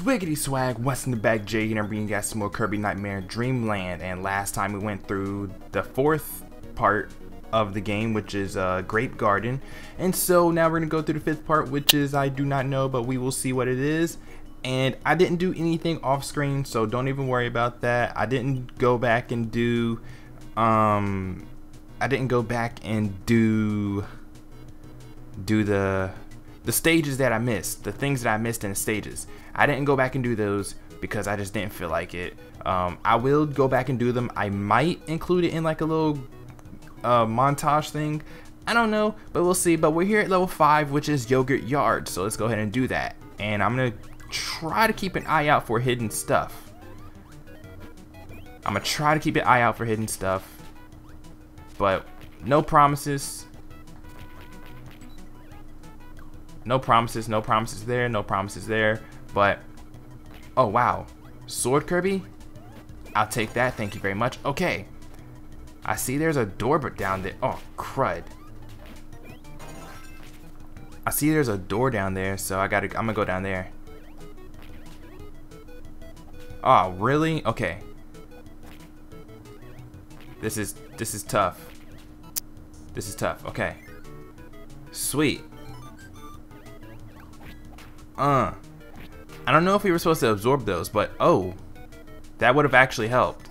Swiggity swag, what's in the bag Jay here, and I'm bringing you guys some more Kirby Nightmare Dreamland, and last time we went through the fourth part of the game, which is uh, Grape Garden, and so now we're going to go through the fifth part, which is I do not know, but we will see what it is, and I didn't do anything off screen, so don't even worry about that, I didn't go back and do, um, I didn't go back and do, do the the stages that I missed, the things that I missed in the stages. I didn't go back and do those because I just didn't feel like it. Um, I will go back and do them. I might include it in like a little uh, montage thing. I don't know, but we'll see. But we're here at level 5, which is Yogurt Yard. So let's go ahead and do that. And I'm going to try to keep an eye out for hidden stuff. I'm going to try to keep an eye out for hidden stuff. But no promises. No promises, no promises there, no promises there. But, oh wow. Sword Kirby? I'll take that, thank you very much. Okay. I see there's a door down there. Oh, crud. I see there's a door down there, so I gotta, I'm gonna go down there. Oh, really? Okay. This is, this is tough. This is tough, okay. Sweet. Uh. I don't know if we were supposed to absorb those, but oh. That would have actually helped.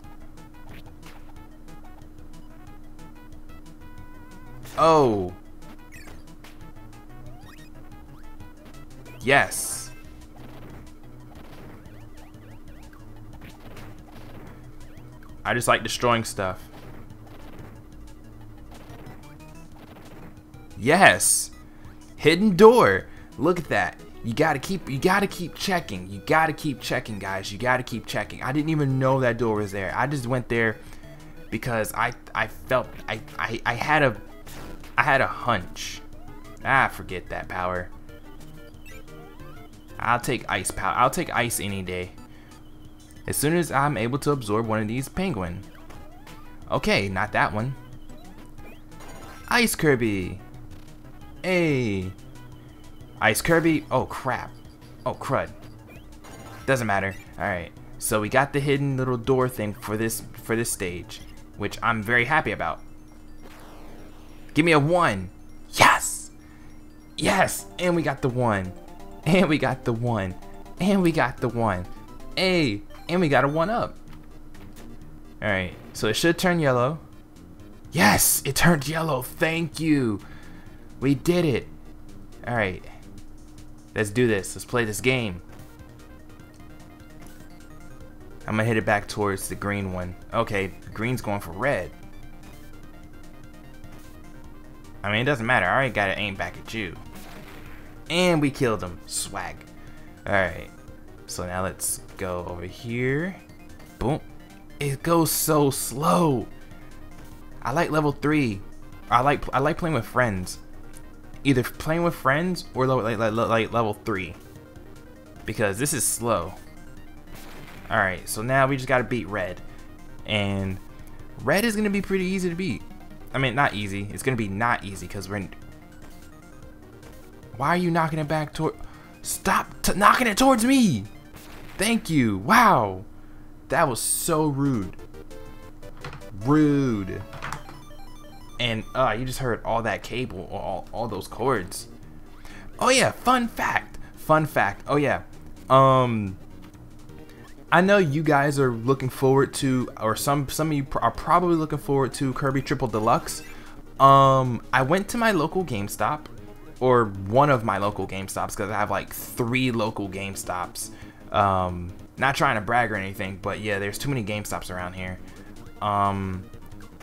Oh. Yes. I just like destroying stuff. Yes. Hidden door. Look at that. You gotta keep you gotta keep checking. You gotta keep checking, guys. You gotta keep checking. I didn't even know that door was there. I just went there because I I felt I I, I had a I had a hunch. Ah, forget that power. I'll take ice power. I'll take ice any day. As soon as I'm able to absorb one of these penguin. Okay, not that one. Ice Kirby. Hey. Ice Kirby. Oh, crap. Oh, crud. Doesn't matter. Alright. So we got the hidden little door thing for this for this stage, which I'm very happy about. Give me a one. Yes. Yes. And we got the one. And we got the one. And we got the one. Hey. And we got a one up. Alright. So it should turn yellow. Yes. It turned yellow. Thank you. We did it. Alright. Let's do this. Let's play this game. I'm gonna hit it back towards the green one. Okay, green's going for red. I mean, it doesn't matter. I already got to aim back at you. And we killed him. Swag. Alright. So now let's go over here. Boom. It goes so slow. I like level 3. I like I like playing with friends either playing with friends or level, like, like, level 3. Because this is slow. Alright, so now we just gotta beat red. And red is gonna be pretty easy to beat. I mean, not easy. It's gonna be not easy because we're in... Why are you knocking it back toward... Stop knocking it towards me! Thank you. Wow. That was so rude. Rude and uh, you just heard all that cable, all, all those cords. Oh yeah, fun fact, fun fact. Oh yeah, um, I know you guys are looking forward to, or some some of you are probably looking forward to Kirby Triple Deluxe. Um, I went to my local GameStop, or one of my local GameStops, because I have like three local GameStops. Um, not trying to brag or anything, but yeah, there's too many GameStops around here. Um,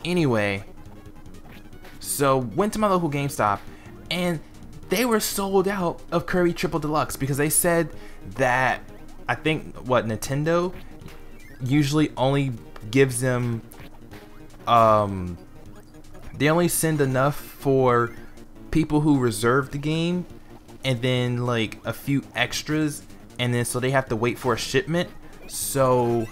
anyway, so went to my local GameStop and they were sold out of Kirby Triple Deluxe because they said that I think what Nintendo usually only gives them um they only send enough for people who reserve the game and then like a few extras and then so they have to wait for a shipment. So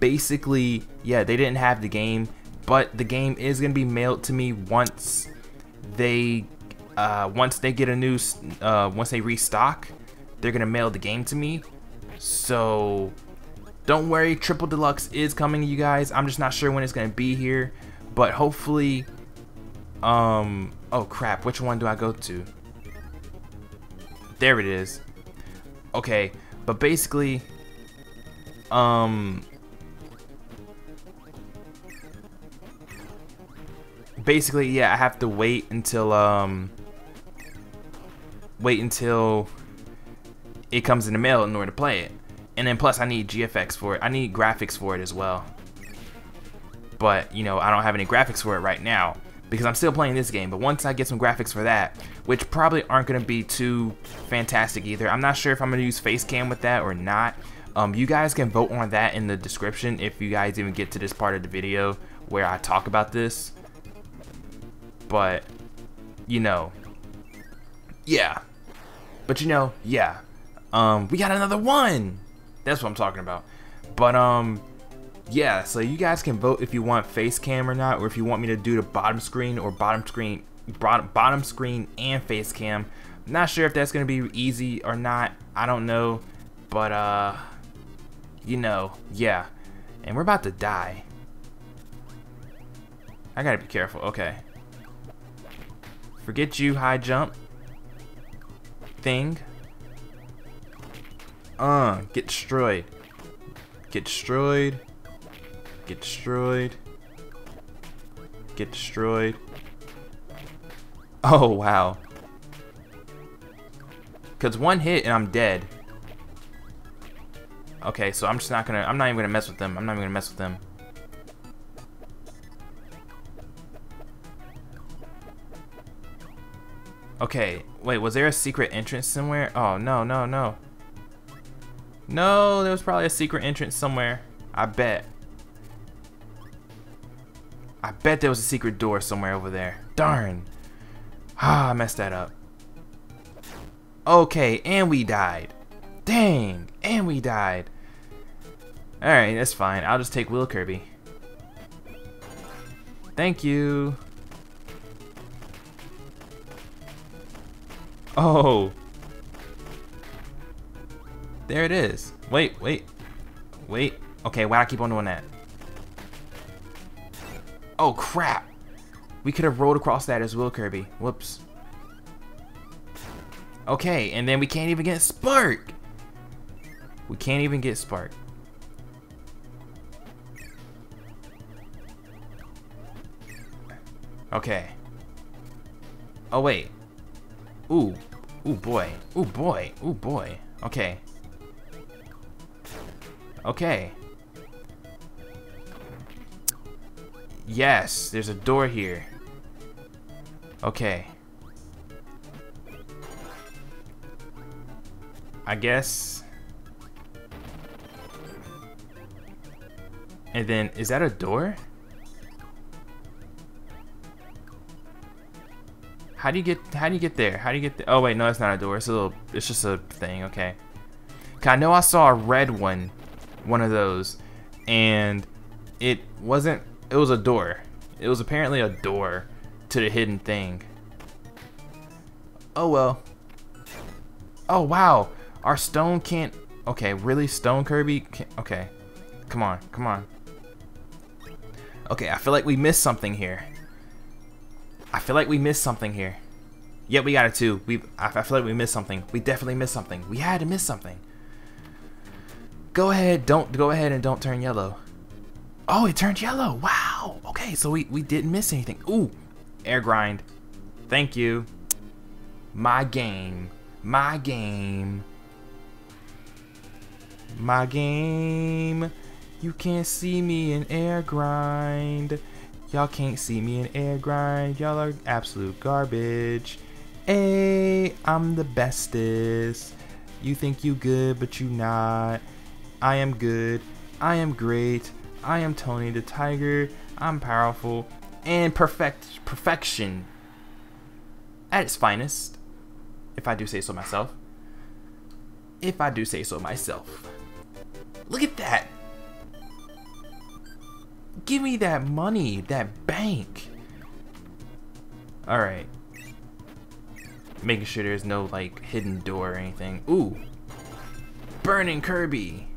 basically yeah they didn't have the game but the game is gonna be mailed to me once they uh, once they get a new uh, once they restock they're gonna mail the game to me So don't worry, Triple Deluxe is coming, you guys. I'm just not sure when it's gonna be here, but hopefully. Um. Oh crap! Which one do I go to? There it is. Okay, but basically, um, basically, yeah, I have to wait until um, wait until it comes in the mail in order to play it. And then plus I need GFX for it. I need graphics for it as well. But, you know, I don't have any graphics for it right now because I'm still playing this game. But once I get some graphics for that, which probably aren't going to be too fantastic either. I'm not sure if I'm going to use face cam with that or not. Um, you guys can vote on that in the description if you guys even get to this part of the video where I talk about this. But, you know, yeah. But you know, yeah. Um, we got another one. That's what I'm talking about. But um, yeah. So you guys can vote if you want face cam or not, or if you want me to do the bottom screen or bottom screen, bottom bottom screen and face cam. Not sure if that's gonna be easy or not. I don't know, but uh, you know, yeah. And we're about to die. I gotta be careful. Okay. Forget you, high jump thing. Uh, get destroyed. Get destroyed. Get destroyed. Get destroyed. Oh, wow. Because one hit and I'm dead. Okay, so I'm just not gonna, I'm not even gonna mess with them. I'm not even gonna mess with them. Okay, wait, was there a secret entrance somewhere? Oh, no, no, no. No, there was probably a secret entrance somewhere. I bet. I bet there was a secret door somewhere over there. Darn. Ah, I messed that up. Okay, and we died. Dang, and we died. Alright, that's fine. I'll just take Wheel Kirby. Thank you. Oh, there it is. Wait, wait. Wait. Okay, why do I keep on doing that? Oh, crap. We could have rolled across that as Wheel Kirby. Whoops. Okay, and then we can't even get Spark. We can't even get Spark. Okay. Oh, wait. Ooh. Ooh, boy. Ooh, boy. Ooh, boy. Okay. Okay. Yes, there's a door here. Okay. I guess. And then, is that a door? How do you get, how do you get there? How do you get there? Oh wait, no, it's not a door. It's a little, it's just a thing, okay. I know I saw a red one one of those, and it wasn't. It was a door. It was apparently a door to the hidden thing. Oh well. Oh wow, our stone can't. Okay, really, stone Kirby? Can't, okay, come on, come on. Okay, I feel like we missed something here. I feel like we missed something here. Yeah, we got it too. We, I, feel like we missed something. We definitely missed something. We had to miss something. Go ahead, don't go ahead and don't turn yellow. Oh, it turned yellow. Wow. Okay, so we, we didn't miss anything. Ooh, air grind. Thank you. My game. My game. My game. You can't see me in air grind. Y'all can't see me in air grind. Y'all are absolute garbage. Hey, I'm the bestest. You think you good, but you not. I am good. I am great. I am Tony the Tiger. I'm powerful and perfect perfection at its finest. If I do say so myself. If I do say so myself. Look at that. Give me that money, that bank. Alright. Making sure there's no like hidden door or anything. Ooh. Burning Kirby.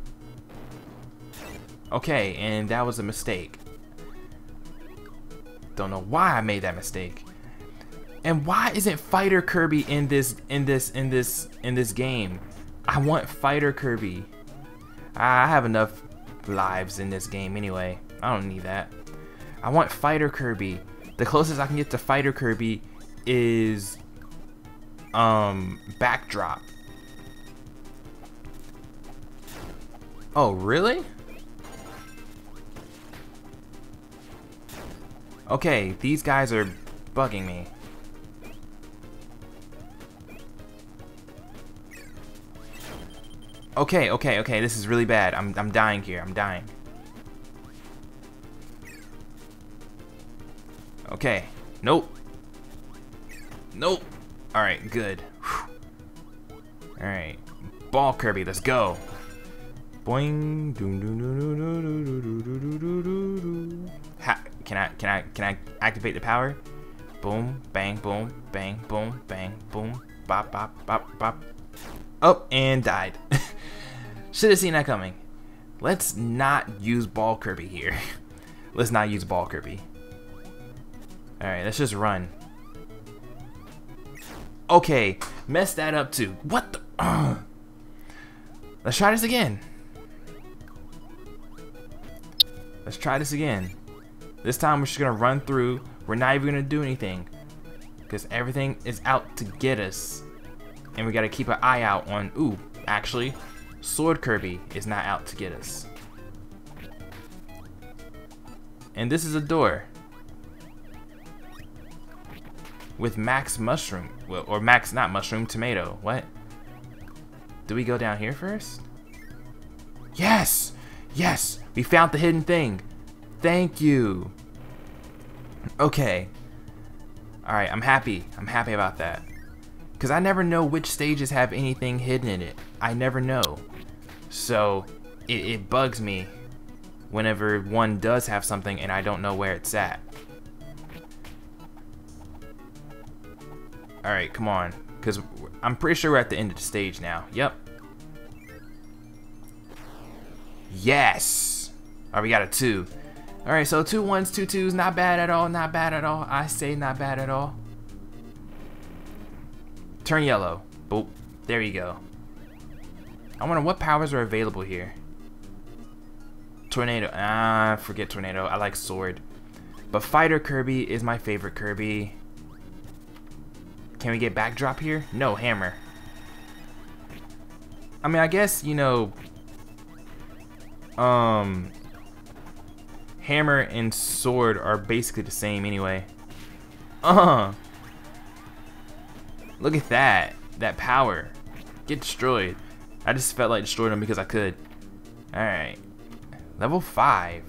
Okay, and that was a mistake. Don't know why I made that mistake. And why isn't Fighter Kirby in this in this in this in this game? I want Fighter Kirby. I have enough lives in this game anyway. I don't need that. I want Fighter Kirby. The closest I can get to Fighter Kirby is um backdrop. Oh, really? Okay, these guys are bugging me. Okay, okay, okay, this is really bad. I'm, I'm dying here, I'm dying. Okay, nope. Nope. Alright, good. Alright, ball Kirby, let's go. Boing. Ha can I can I can I activate the power? Boom, bang, boom, bang, boom, bang, boom, bop, bop, bop, bop. Oh, and died. Should have seen that coming. Let's not use ball Kirby here. let's not use ball Kirby. Alright, let's just run. Okay, mess that up too. What the? Uh. Let's try this again. Let's try this again. This time we're just gonna run through. We're not even gonna do anything. Because everything is out to get us. And we gotta keep an eye out on, ooh, actually, Sword Kirby is not out to get us. And this is a door. With Max Mushroom, or Max, not Mushroom, Tomato, what? Do we go down here first? Yes! Yes! We found the hidden thing. Thank you. Okay. Alright, I'm happy. I'm happy about that. Because I never know which stages have anything hidden in it. I never know. So, it, it bugs me whenever one does have something and I don't know where it's at. Alright, come on. Because I'm pretty sure we're at the end of the stage now. Yep. Yes! Alright, we got a two. Alright, so two ones, two twos, not bad at all, not bad at all. I say not bad at all. Turn yellow. Boop. There you go. I wonder what powers are available here. Tornado. Ah, forget Tornado. I like Sword. But Fighter Kirby is my favorite Kirby. Can we get backdrop here? No, Hammer. I mean, I guess, you know, um, hammer and sword are basically the same anyway. Uh-huh. Look at that. That power. Get destroyed. I just felt like destroying them because I could. Alright. Level 5.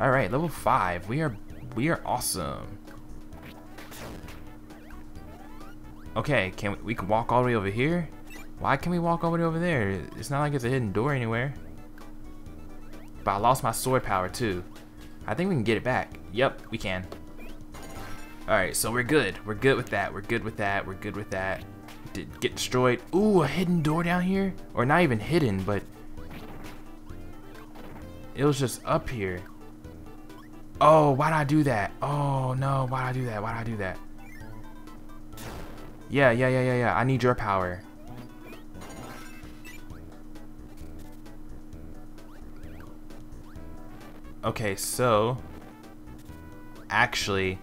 Alright, level 5. We are we are awesome. Okay, can we, we can walk all the way over here? Why can we walk all the way over there? It's not like it's a hidden door anywhere. But I lost my sword power too. I think we can get it back. Yep, we can. Alright, so we're good. We're good with that. We're good with that. We're good with that. Did get destroyed. Ooh, a hidden door down here? Or not even hidden, but it was just up here. Oh, why'd I do that? Oh no, why'd I do that? Why'd I do that? Yeah, yeah, yeah, yeah, yeah. I need your power. Okay, so actually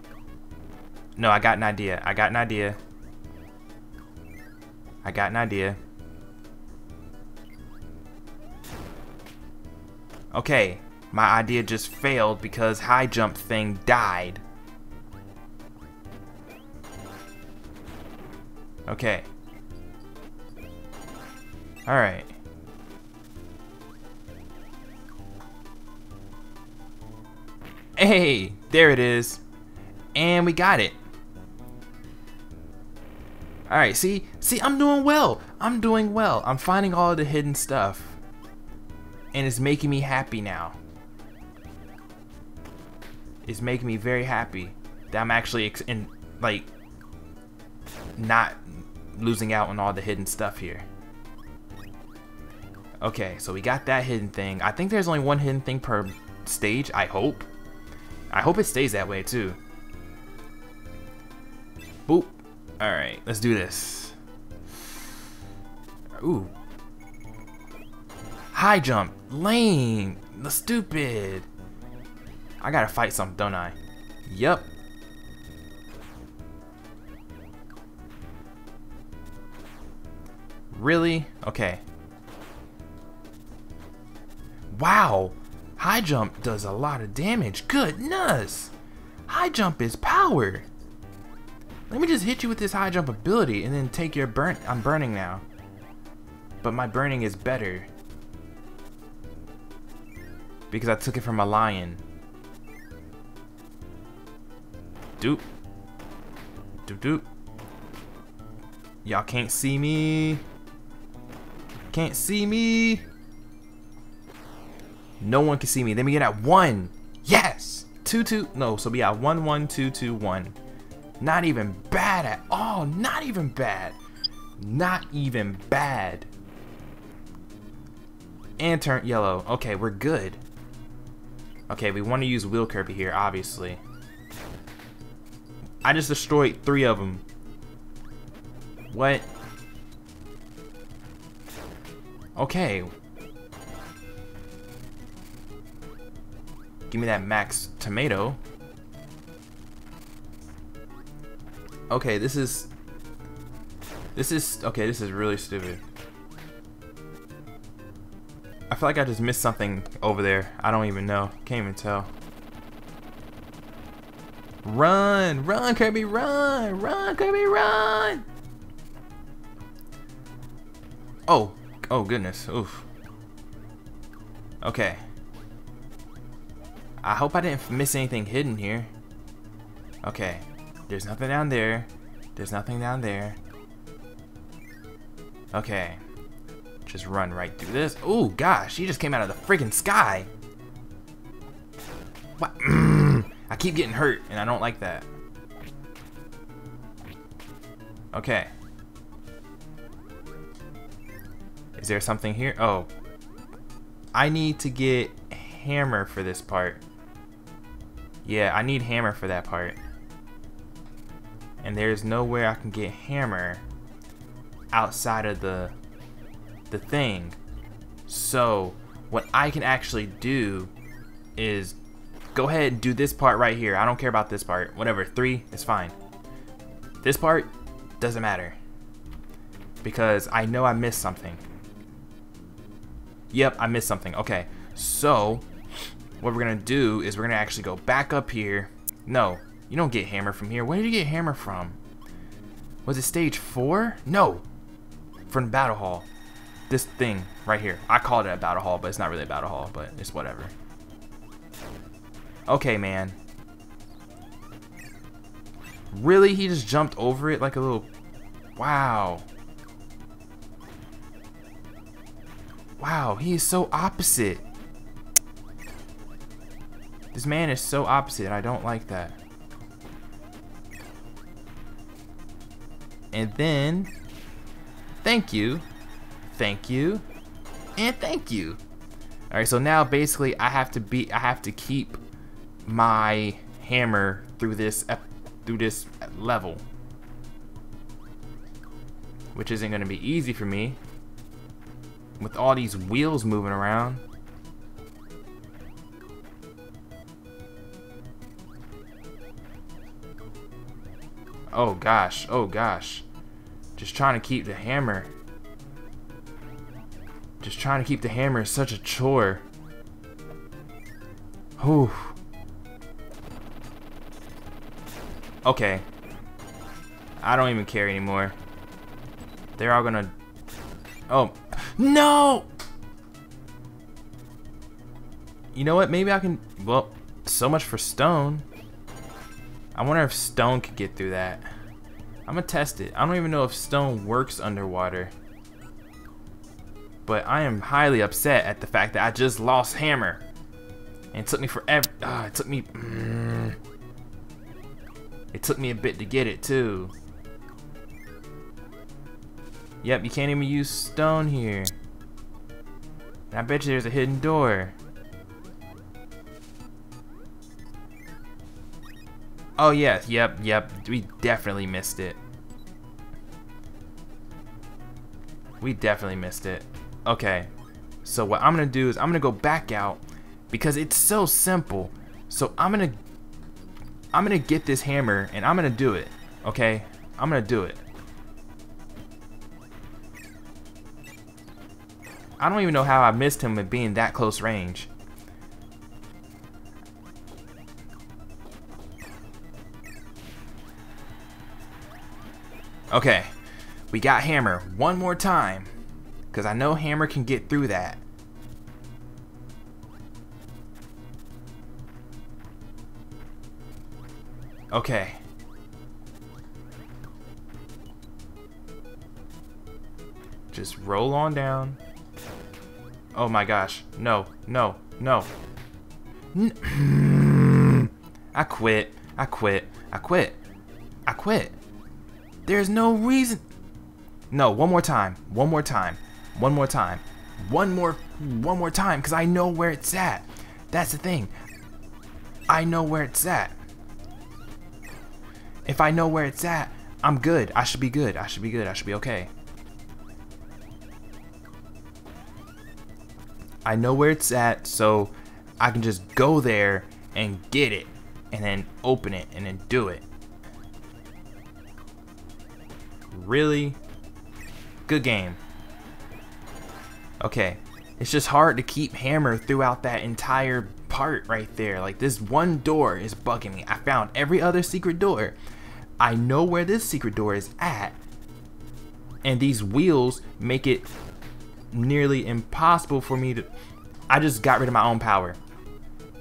no, I got an idea. I got an idea. I got an idea. Okay, my idea just failed because high jump thing died. Okay. Alright. Hey, there it is. And we got it. Alright, see? See, I'm doing well. I'm doing well. I'm finding all the hidden stuff. And it's making me happy now. It's making me very happy that I'm actually in, like, not losing out on all the hidden stuff here. Okay, so we got that hidden thing. I think there's only one hidden thing per stage, I hope. I hope it stays that way too. Boop. Alright, let's do this. Ooh. High jump. Lame. The stupid. I gotta fight something, don't I? Yep. Really? Okay. Wow! High jump does a lot of damage. Goodness! High jump is power. Let me just hit you with this high jump ability and then take your burn. I'm burning now. But my burning is better. Because I took it from a lion. Doop. Doop doop. Y'all can't see me. Can't see me. No one can see me. Then we get at one. Yes. Two two. No. So we got one one two two one. Not even bad at all. Not even bad. Not even bad. And turn yellow. Okay, we're good. Okay, we want to use Wheel Kirby here, obviously. I just destroyed three of them. What? Okay. Give me that max tomato. Okay, this is... This is... Okay, this is really stupid. I feel like I just missed something over there. I don't even know. Can't even tell. Run! Run, Kirby, run! Run, Kirby, run! Oh, Oh, goodness. Oof. Okay. I hope I didn't miss anything hidden here. Okay. There's nothing down there. There's nothing down there. Okay. Just run right through this. Oh, gosh. He just came out of the freaking sky. What? I keep getting hurt, and I don't like that. Okay. Is there something here? Oh. I need to get hammer for this part. Yeah, I need hammer for that part. And there's nowhere I can get hammer outside of the the thing. So, what I can actually do is go ahead and do this part right here. I don't care about this part. Whatever, three is fine. This part doesn't matter. Because I know I missed something. Yep, I missed something. Okay, so what we're gonna do is we're gonna actually go back up here. No, you don't get hammer from here. Where did you get hammer from? Was it stage four? No, from the battle hall. This thing right here. I called it a battle hall, but it's not really a battle hall, but it's whatever. Okay, man. Really? He just jumped over it like a little... Wow. Wow, he is so opposite. This man is so opposite. I don't like that. And then, thank you, thank you, and thank you. All right, so now basically I have to be, I have to keep my hammer through this, through this level, which isn't going to be easy for me with all these wheels moving around. Oh gosh, oh gosh. Just trying to keep the hammer. Just trying to keep the hammer is such a chore. Whew. Okay. I don't even care anymore. They're all gonna... Oh, no! You know what? Maybe I can... Well, so much for stone. I wonder if stone could get through that. I'm gonna test it. I don't even know if stone works underwater. But I am highly upset at the fact that I just lost hammer. And it took me forever. Uh, it took me... Mm, it took me a bit to get it too. Yep, you can't even use stone here. And I bet you there's a hidden door. Oh yes, yep, yep. We definitely missed it. We definitely missed it. Okay. So what I'm gonna do is I'm gonna go back out because it's so simple. So I'm gonna I'm gonna get this hammer and I'm gonna do it. Okay? I'm gonna do it. I don't even know how I missed him with being that close range. Okay, we got Hammer one more time. Because I know Hammer can get through that. Okay. Just roll on down. Oh my gosh. No, no, no. I quit. I quit. I quit. I quit. There's no reason. No, one more time. One more time. One more time. One more one more time cuz I know where it's at. That's the thing. I know where it's at. If I know where it's at, I'm good. I should be good. I should be good. I should be okay. I know where it's at, so I can just go there and get it and then open it and then do it. Really? Good game. Okay. It's just hard to keep hammer throughout that entire part right there. Like this one door is bugging me. I found every other secret door. I know where this secret door is at. And these wheels make it nearly impossible for me to... I just got rid of my own power.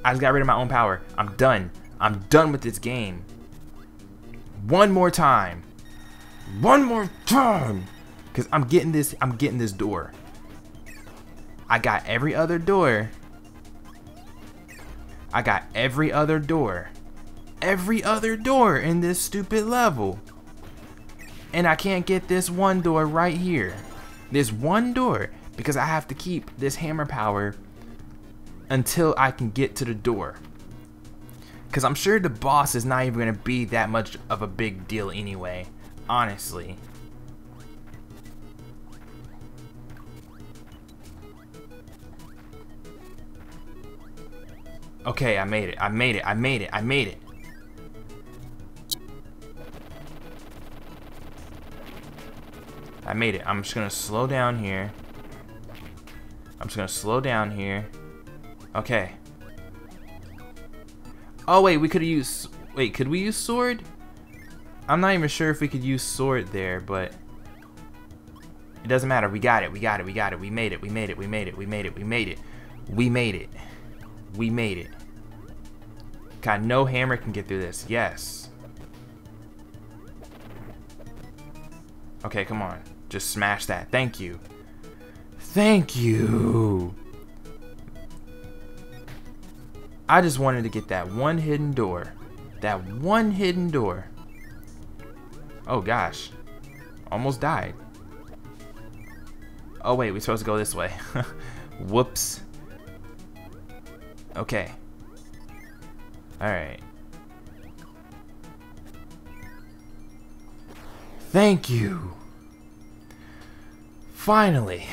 I just got rid of my own power. I'm done. I'm done with this game. One more time. One more time. Because I'm getting this, I'm getting this door. I got every other door. I got every other door. Every other door in this stupid level. And I can't get this one door right here. This one door. Because I have to keep this hammer power until I can get to the door. Because I'm sure the boss is not even going to be that much of a big deal anyway. Honestly. Okay, I made it. I made it. I made it. I made it. I made it. I'm just gonna slow down here. I'm just gonna slow down here. Okay. Oh wait, we could use. Wait, could we use sword? I'm not even sure if we could use sword there, but it doesn't matter. We got it. We got it. We got it. We made it. We made it. We made it. We made it. We made it. We made it. We made it. God, no hammer can get through this. Yes. Okay, come on. Just smash that. Thank you. Thank you. I just wanted to get that one hidden door. That one hidden door. Oh gosh. Almost died. Oh wait, we're supposed to go this way. Whoops. Okay. Alright. Thank you. Finally.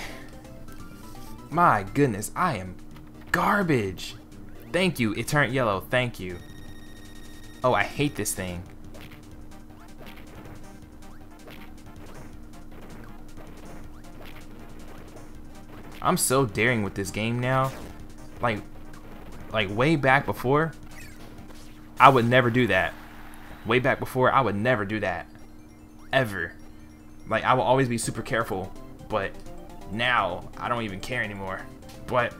My goodness, I am garbage. Thank you. It turned yellow. Thank you. Oh, I hate this thing. I'm so daring with this game now. Like, like way back before, I would never do that. Way back before, I would never do that. Ever. Like, I will always be super careful. But now, I don't even care anymore. But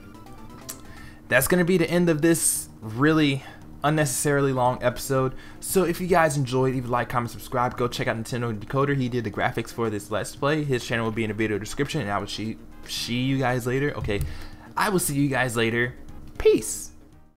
that's going to be the end of this really unnecessarily long episode. So if you guys enjoyed, leave a like, comment, subscribe. Go check out Nintendo Decoder. He did the graphics for this Let's Play. His channel will be in the video description. And I will see, see you guys later. Okay, I will see you guys later. Peace.